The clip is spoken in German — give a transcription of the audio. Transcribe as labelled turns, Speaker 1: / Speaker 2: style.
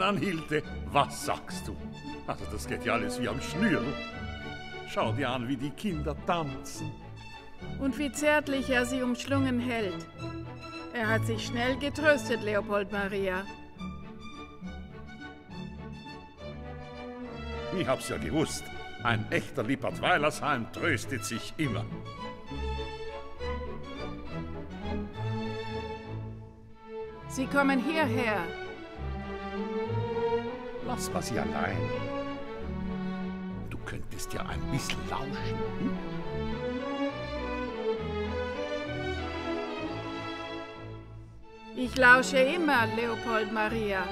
Speaker 1: anhielte. Was sagst du? Also das geht ja alles wie am Schnürl. Schau dir an, wie die Kinder tanzen.
Speaker 2: Und wie zärtlich er sie umschlungen hält. Er hat sich schnell getröstet, Leopold Maria.
Speaker 1: Ich hab's ja gewusst. Ein echter Lippert Weilersheim tröstet sich immer.
Speaker 2: Sie kommen hierher.
Speaker 1: Lass mal sie allein. Du könntest ja ein bisschen lauschen. Hm?
Speaker 2: Ich lausche immer, Leopold Maria.